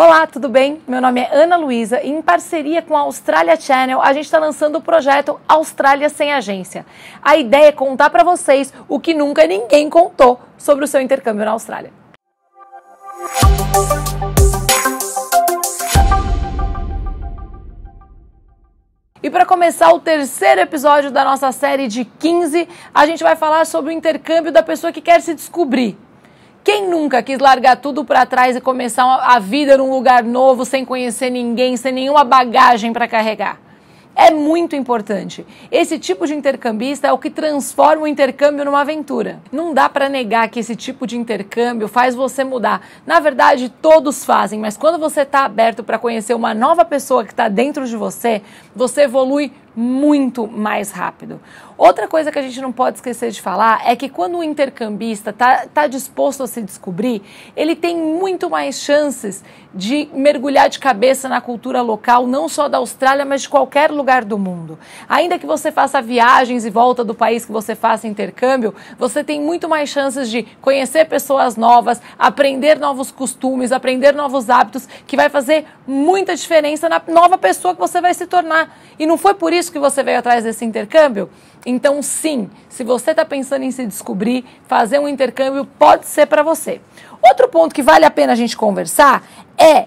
Olá, tudo bem? Meu nome é Ana Luísa e em parceria com a Australia Channel, a gente está lançando o projeto Austrália Sem Agência. A ideia é contar para vocês o que nunca ninguém contou sobre o seu intercâmbio na Austrália. E para começar o terceiro episódio da nossa série de 15, a gente vai falar sobre o intercâmbio da pessoa que quer se descobrir. Quem nunca quis largar tudo para trás e começar a vida num lugar novo, sem conhecer ninguém, sem nenhuma bagagem para carregar? é muito importante. Esse tipo de intercambista é o que transforma o intercâmbio numa aventura. Não dá para negar que esse tipo de intercâmbio faz você mudar. Na verdade, todos fazem, mas quando você está aberto para conhecer uma nova pessoa que está dentro de você, você evolui muito mais rápido. Outra coisa que a gente não pode esquecer de falar é que quando o intercambista está tá disposto a se descobrir, ele tem muito mais chances de mergulhar de cabeça na cultura local, não só da Austrália, mas de qualquer lugar do mundo. Ainda que você faça viagens e volta do país que você faça intercâmbio, você tem muito mais chances de conhecer pessoas novas, aprender novos costumes, aprender novos hábitos, que vai fazer muita diferença na nova pessoa que você vai se tornar. E não foi por isso que você veio atrás desse intercâmbio? Então, sim, se você está pensando em se descobrir, fazer um intercâmbio pode ser para você. Outro ponto que vale a pena a gente conversar é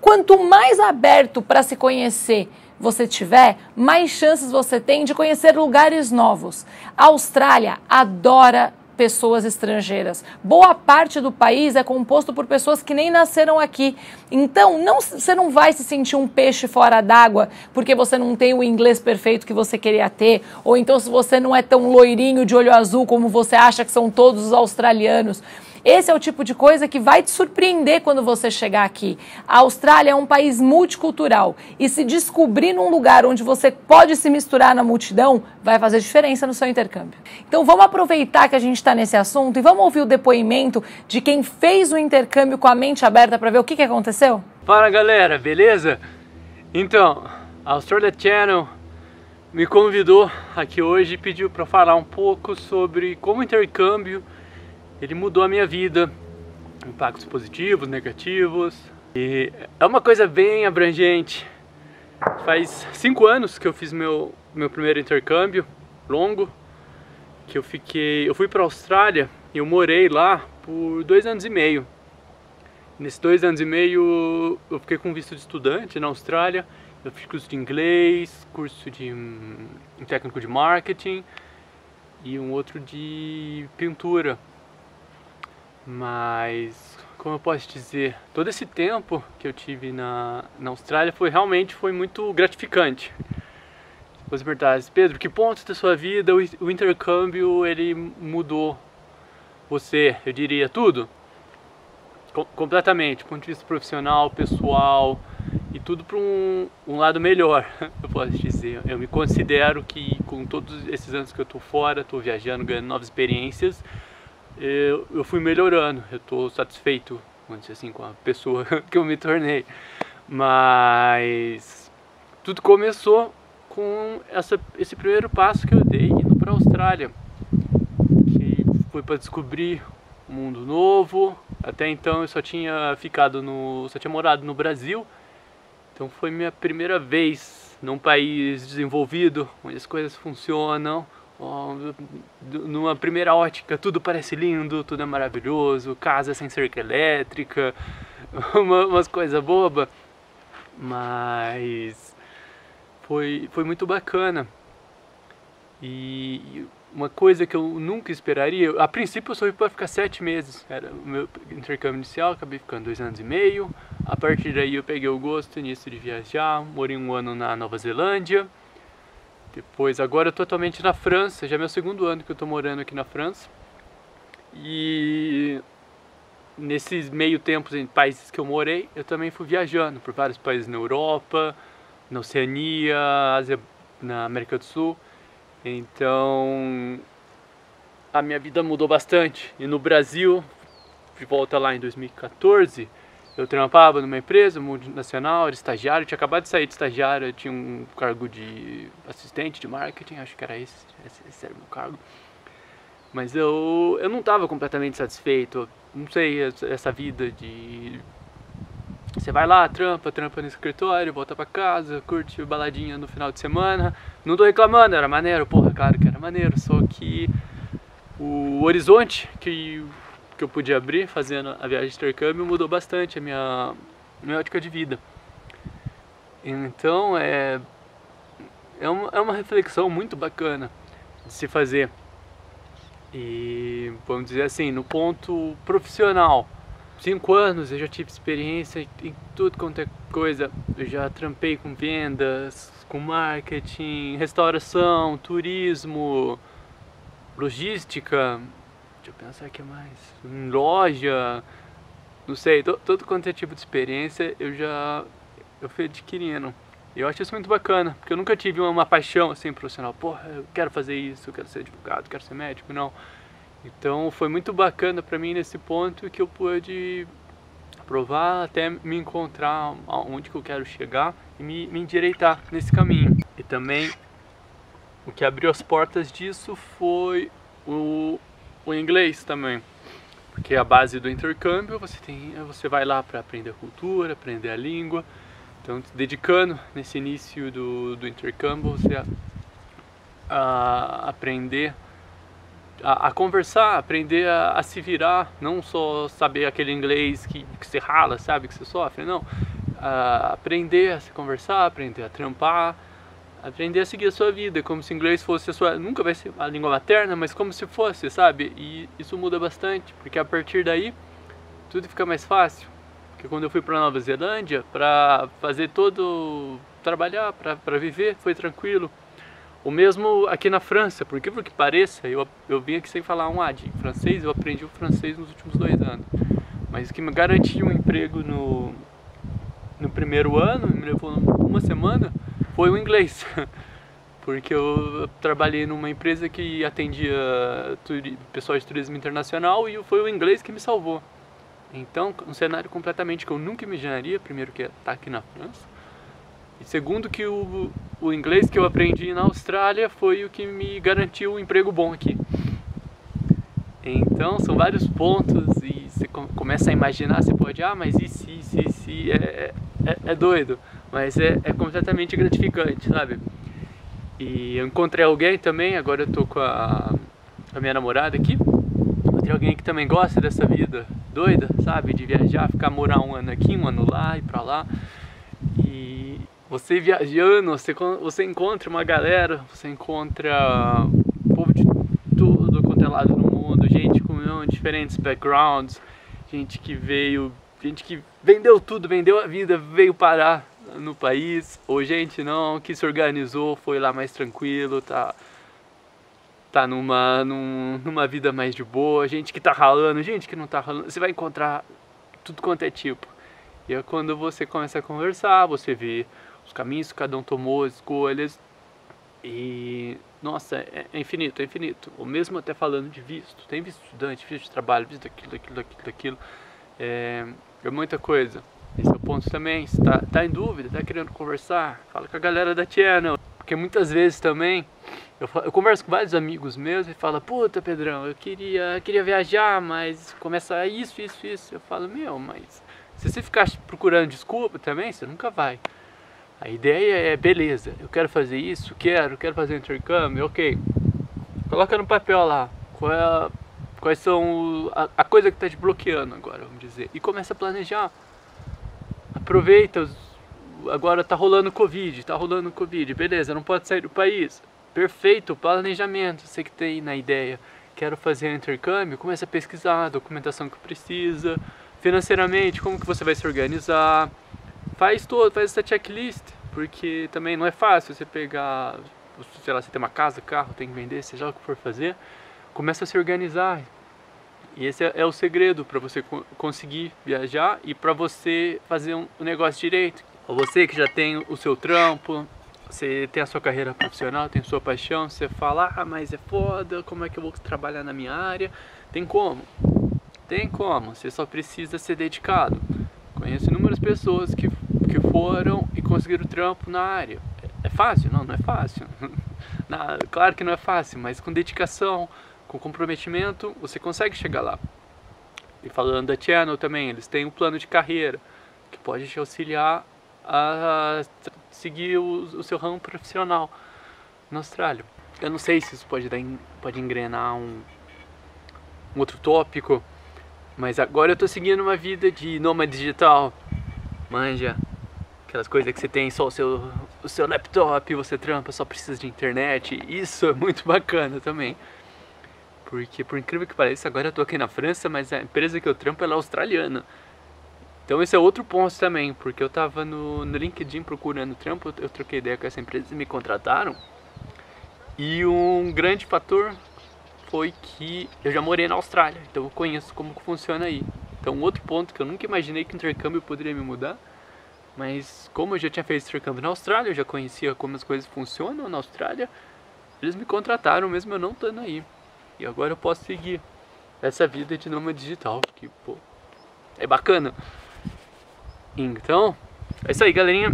quanto mais aberto para se conhecer você tiver, mais chances você tem de conhecer lugares novos. A Austrália adora pessoas estrangeiras. Boa parte do país é composto por pessoas que nem nasceram aqui. Então, não, você não vai se sentir um peixe fora d'água porque você não tem o inglês perfeito que você queria ter, ou então se você não é tão loirinho de olho azul como você acha que são todos os australianos. Esse é o tipo de coisa que vai te surpreender quando você chegar aqui. A Austrália é um país multicultural e se descobrir num lugar onde você pode se misturar na multidão, vai fazer diferença no seu intercâmbio. Então vamos aproveitar que a gente está nesse assunto e vamos ouvir o depoimento de quem fez o intercâmbio com a mente aberta para ver o que, que aconteceu? Fala galera, beleza? Então, a Australia Channel me convidou aqui hoje e pediu para falar um pouco sobre como o intercâmbio ele mudou a minha vida, impactos positivos, negativos. E é uma coisa bem abrangente. Faz cinco anos que eu fiz meu, meu primeiro intercâmbio longo, que eu fiquei, eu fui para a Austrália e eu morei lá por dois anos e meio. Nesses dois anos e meio eu fiquei com visto de estudante na Austrália. Eu fiz curso de inglês, curso de um, técnico de marketing e um outro de pintura. Mas, como eu posso dizer, todo esse tempo que eu tive na, na Austrália foi realmente foi muito gratificante. Se você perguntasse, Pedro, que pontos da sua vida o, o intercâmbio ele mudou você? Eu diria tudo. Com, completamente, ponto de vista profissional, pessoal e tudo para um, um lado melhor, eu posso dizer. Eu me considero que com todos esses anos que eu estou fora, estou viajando, ganhando novas experiências, eu, eu fui melhorando, eu estou satisfeito, vamos dizer assim, com a pessoa que eu me tornei. Mas tudo começou com essa, esse primeiro passo que eu dei indo para a Austrália, que foi para descobrir um mundo novo. Até então eu só tinha ficado no, só tinha morado no Brasil, então foi minha primeira vez num país desenvolvido, onde as coisas funcionam, numa primeira ótica tudo parece lindo, tudo é maravilhoso, casa sem cerca elétrica, uma, umas coisas bobas, mas foi, foi muito bacana. E uma coisa que eu nunca esperaria, a princípio eu só para ficar sete meses, era o meu intercâmbio inicial, acabei ficando dois anos e meio, a partir daí eu peguei o gosto nisso de viajar, morei um ano na Nova Zelândia, depois, agora eu tô atualmente na França, já é meu segundo ano que eu tô morando aqui na França. E nesses meio tempos em países que eu morei, eu também fui viajando por vários países na Europa, na Oceania, Ásia, na América do Sul. Então, a minha vida mudou bastante. E no Brasil, de volta lá em 2014, eu trampava numa empresa multinacional, era estagiário, tinha acabado de sair de estagiário, tinha um cargo de assistente de marketing, acho que era esse, esse era o meu cargo. Mas eu, eu não estava completamente satisfeito, não sei, essa vida de Você vai lá, trampa, trampa no escritório, volta pra casa, curte baladinha no final de semana. Não tô reclamando, era maneiro, porra, claro que era maneiro, só que o horizonte que, que eu podia abrir fazendo a viagem de intercâmbio mudou bastante a minha, minha ótica de vida. Então é, é, uma, é uma reflexão muito bacana de se fazer. E vamos dizer assim, no ponto profissional, cinco anos eu já tive experiência em tudo quanto é coisa. Eu já trampei com vendas, com marketing, restauração, turismo, logística, deixa eu pensar aqui mais, loja, não sei, todo, quanto é tipo de experiência eu já eu fui adquirindo. Eu acho isso muito bacana, porque eu nunca tive uma, uma paixão assim profissional. Porra, eu quero fazer isso, eu quero ser advogado, quero ser médico, não. Então foi muito bacana para mim nesse ponto que eu pude provar até me encontrar onde que eu quero chegar e me, me endireitar nesse caminho. E também o que abriu as portas disso foi o, o inglês também. Porque a base do intercâmbio você tem, você vai lá para aprender a cultura, aprender a língua. Então, dedicando nesse início do, do intercâmbio, você a, a aprender a, a, conversar, aprender a, a, se virar, não só saber aquele inglês que, que você rala, sabe, que você sofre, não. A aprender a se conversar, aprender a trampar, aprender a seguir a sua vida, como se inglês fosse a sua, nunca vai ser a língua materna, mas como se fosse, sabe? E isso muda bastante, porque a partir daí tudo fica mais fácil. Porque quando eu fui para Nova Zelândia, para fazer todo trabalhar, para viver, foi tranquilo. O mesmo aqui na França, por que que pareça, eu, eu vim aqui sem falar um A de francês, eu aprendi o francês nos últimos dois anos. Mas o que me garantiu um emprego no, no primeiro ano, me levou uma semana, foi o inglês. Porque eu trabalhei numa empresa que atendia pessoal de turismo internacional e foi o inglês que me salvou. Então, um cenário completamente que eu nunca imaginaria, primeiro que estar tá aqui na França, e segundo que o, o inglês que eu aprendi na Austrália foi o que me garantiu um emprego bom aqui. Então são vários pontos e você começa a imaginar, você pode, ah, mas e se, se, se, é, é, é doido, mas é, é completamente gratificante, sabe? E eu encontrei alguém também, agora eu tô com a, a minha namorada aqui, encontrei alguém que também gosta dessa vida doida, sabe? De viajar, ficar morar um ano aqui, um ano lá e pra lá. E você viajando, você, você encontra uma galera, você encontra povo de tudo quanto é lado no mundo, gente com diferentes backgrounds, gente que veio, gente que vendeu tudo, vendeu a vida, veio parar no país, ou gente não, que se organizou, foi lá mais tranquilo, tá tá numa, num, numa vida mais de boa, gente que tá ralando, gente que não tá ralando, você vai encontrar tudo quanto é tipo. E é quando você começa a conversar, você vê os caminhos que cada um tomou, as escolhas. E nossa, é, é infinito, é infinito. Ou mesmo até falando de visto. Tem visto estudante, visto de trabalho, visto daquilo, daquilo, daquilo, daquilo. É, é muita coisa. Esse é o ponto também. Se tá, tá em dúvida, tá querendo conversar, fala com a galera da Channel. Porque muitas vezes também eu, eu converso com vários amigos meus e fala, puta Pedrão, eu queria, queria viajar, mas começa isso, isso, isso. Eu falo, meu, mas se você ficar procurando desculpa também, você nunca vai. A ideia é, beleza, eu quero fazer isso, quero, quero fazer um intercâmbio, ok. Coloca no papel lá, qual é a, quais são a, a coisa que está te bloqueando agora, vamos dizer. E começa a planejar. Aproveita, agora tá rolando Covid, tá rolando Covid, beleza, não pode sair do país. Perfeito, planejamento, você que tem na ideia, quero fazer intercâmbio, começa a pesquisar a documentação que precisa, financeiramente, como que você vai se organizar. Faz todo, faz essa checklist, porque também não é fácil você pegar, sei lá, você tem uma casa, carro, tem que vender, seja o que for fazer, começa a se organizar. E esse é, é o segredo para você conseguir viajar e para você fazer um negócio direito. Ou você que já tem o seu trampo, você tem a sua carreira profissional, tem a sua paixão, você fala, ah, mas é foda, como é que eu vou trabalhar na minha área? Tem como. Tem como, você só precisa ser dedicado. Conheço inúmeras pessoas que, que foram e conseguiram trampo na área. É, é fácil? Não, não é fácil. claro que não é fácil, mas com dedicação, com comprometimento, você consegue chegar lá. E falando da Channel também, eles têm um plano de carreira. que pode te auxiliar a seguir o, o seu ramo profissional na Austrália. Eu não sei se isso pode, dar, pode engrenar um, um outro tópico, mas agora eu tô seguindo uma vida de nômade digital. Manja, aquelas coisas que você tem só o seu, o seu laptop, você trampa, só precisa de internet. Isso é muito bacana também. Porque por incrível que pareça, agora eu tô aqui na França, mas a empresa que eu trampo é australiana. Então esse é outro ponto também, porque eu tava no, no LinkedIn procurando trampo, eu troquei ideia com essa empresa e me contrataram. E um grande fator foi que eu já morei na Austrália, então eu conheço como funciona aí. Então outro ponto que eu nunca imaginei que o intercâmbio poderia me mudar, mas como eu já tinha feito intercâmbio na Austrália, eu já conhecia como as coisas funcionam na Austrália, eles me contrataram mesmo eu não estando aí. E agora eu posso seguir essa vida de nômade digital, que pô, é bacana. Então, é isso aí, galerinha.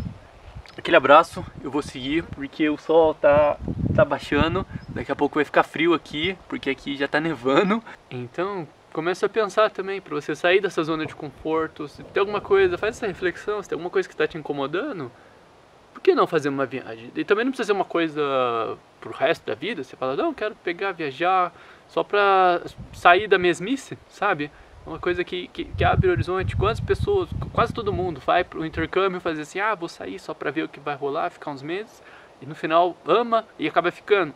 Aquele abraço, eu vou seguir porque o sol tá, tá baixando, daqui a pouco vai ficar frio aqui, porque aqui já tá nevando. Então, começa a pensar também, para você sair dessa zona de conforto, se tem alguma coisa, faz essa reflexão, se tem alguma coisa que está te incomodando, por que não fazer uma viagem? E também não precisa ser uma coisa pro resto da vida, você fala, não, quero pegar, viajar, só pra sair da mesmice, sabe? Uma coisa que, que, que, abre o horizonte. Quantas pessoas, quase todo mundo vai pro intercâmbio fazer assim, ah, vou sair só pra ver o que vai rolar, ficar uns meses, e no final ama e acaba ficando.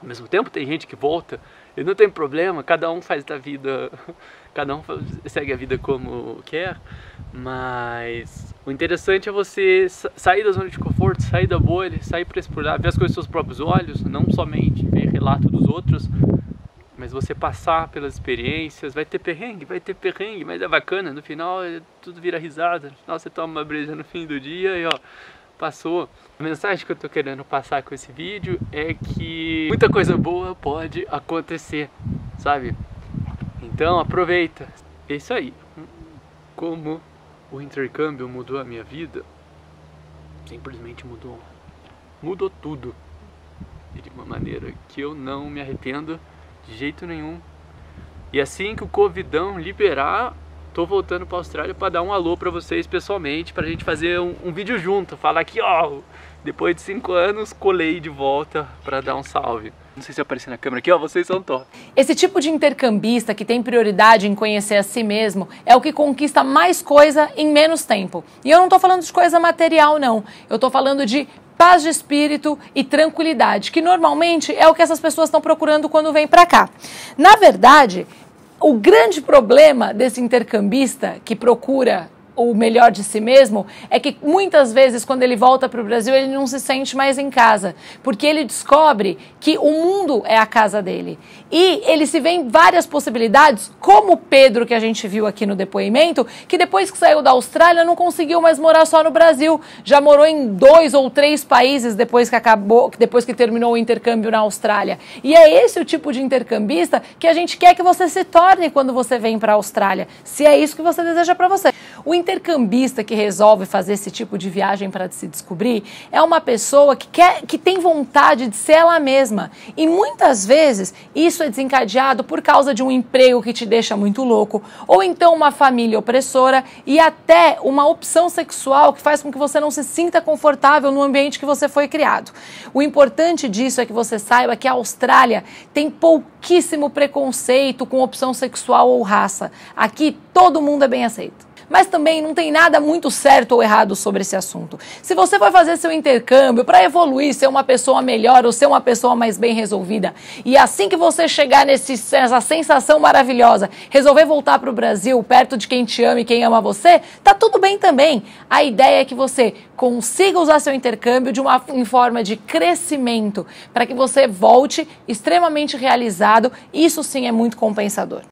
Ao mesmo tempo tem gente que volta e não tem problema, cada um faz da vida, cada um segue a vida como quer, mas o interessante é você sair da zona de conforto, sair da bolha, sair para explorar, ver as coisas com seus próprios olhos, não somente ver relato dos outros, mas você passar pelas experiências, vai ter perrengue, vai ter perrengue, mas é bacana, no final é, tudo vira risada, no final você toma uma breja no fim do dia e ó, passou. A mensagem que eu tô querendo passar com esse vídeo é que muita coisa boa pode acontecer, sabe? Então aproveita. É isso aí. Como o intercâmbio mudou a minha vida, simplesmente mudou. Mudou tudo. E de uma maneira que eu não me arrependo de jeito nenhum. E assim que o Covidão liberar, tô voltando para Austrália para dar um alô para vocês pessoalmente, para a gente fazer um, um, vídeo junto, falar que ó, depois de cinco anos colei de volta para dar um salve. Não sei se aparecer na câmera aqui, ó, vocês são top. Esse tipo de intercambista que tem prioridade em conhecer a si mesmo é o que conquista mais coisa em menos tempo. E eu não tô falando de coisa material, não. Eu tô falando de paz de espírito e tranquilidade, que normalmente é o que essas pessoas estão procurando quando vêm para cá. Na verdade, o grande problema desse intercambista que procura o melhor de si mesmo, é que muitas vezes quando ele volta para o Brasil ele não se sente mais em casa, porque ele descobre que o mundo é a casa dele. E ele se vê em várias possibilidades, como o Pedro que a gente viu aqui no depoimento, que depois que saiu da Austrália não conseguiu mais morar só no Brasil, já morou em dois ou três países depois que acabou, depois que terminou o intercâmbio na Austrália. E é esse o tipo de intercambista que a gente quer que você se torne quando você vem para a Austrália, se é isso que você deseja para você. O intercambista que resolve fazer esse tipo de viagem para se descobrir é uma pessoa que, quer, que tem vontade de ser ela mesma. E muitas vezes isso é desencadeado por causa de um emprego que te deixa muito louco, ou então uma família opressora e até uma opção sexual que faz com que você não se sinta confortável no ambiente que você foi criado. O importante disso é que você saiba que a Austrália tem pouquíssimo preconceito com opção sexual ou raça. Aqui todo mundo é bem aceito mas também não tem nada muito certo ou errado sobre esse assunto. Se você for fazer seu intercâmbio para evoluir, ser uma pessoa melhor ou ser uma pessoa mais bem resolvida, e assim que você chegar nesse, nessa sensação maravilhosa, resolver voltar para o Brasil, perto de quem te ama e quem ama você, tá tudo bem também. A ideia é que você consiga usar seu intercâmbio de uma em forma de crescimento, para que você volte extremamente realizado. Isso sim é muito compensador.